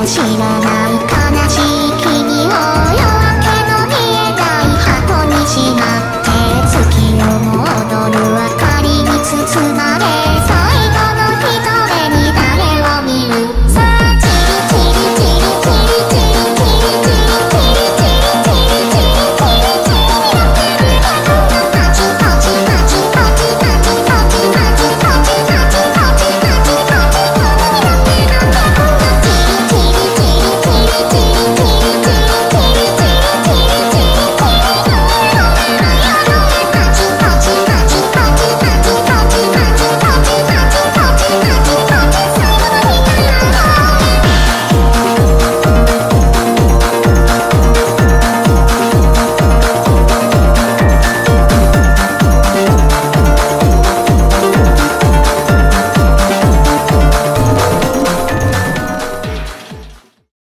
も知らない。